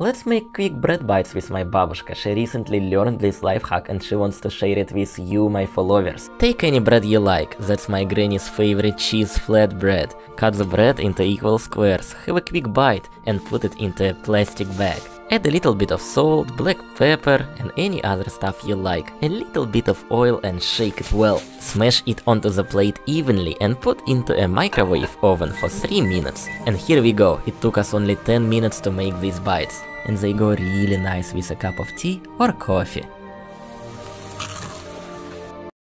Let's make quick bread bites with my babushka. She recently learned this life hack and she wants to share it with you, my followers. Take any bread you like, that's my granny's favorite cheese flat bread. Cut the bread into equal squares, have a quick bite and put it into a plastic bag. Add a little bit of salt, black pepper and any other stuff you like, a little bit of oil and shake it well. Smash it onto the plate evenly and put into a microwave oven for 3 minutes. And here we go, it took us only 10 minutes to make these bites. And they go really nice with a cup of tea or coffee.